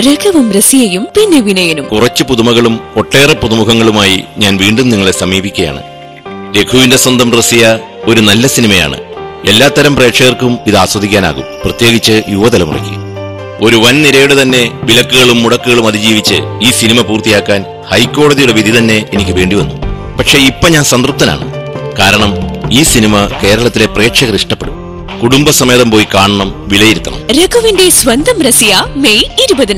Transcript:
രഘുവും രസിയയും പിന്നെ വിനയനും. കുറച്ച് പുതുമകളും ഒട്ടേറെ പുതുമുഖങ്ങളുമായി ഞാൻ വീണ്ടും നിങ്ങളെ സമീപിക്കുകയാണ്. രഘുവിന്റെ സ്വന്തം റസിയ ഒരു നല്ല സിനിമയാണ്. എല്ലാത്തരം പ്രേക്ഷകർക്കും ഇത് ആസ്വദിക്കാനാകും. പ്രത്യേകിച്ച് യുവതലമുറയ്ക്ക്. ഒരു വൻ നിരയുടെ തന്നെ വിലക്കുകളും മുടക്കുകളും അതിജീവിച്ച് ഈ സിനിമ പൂർത്തിയാക്കാൻ ഹൈക്കോടതിയുടെ വിധി തന്നെ എനിക്ക് വേണ്ടി വന്നു പക്ഷേ ഇപ്പൊ ഞാൻ സംതൃപ്തനാണ്. കാരണം ഈ സിനിമ കേരളത്തിലെ പ്രേക്ഷകർ ഇഷ്ടപ്പെടും. കുടുംബസമേതം പോയി കാണണം വിലയിരുത്തണം. രഘുവിന്റെ സ്വന്തം റസിയ മെയ് ഇരുപതിന്.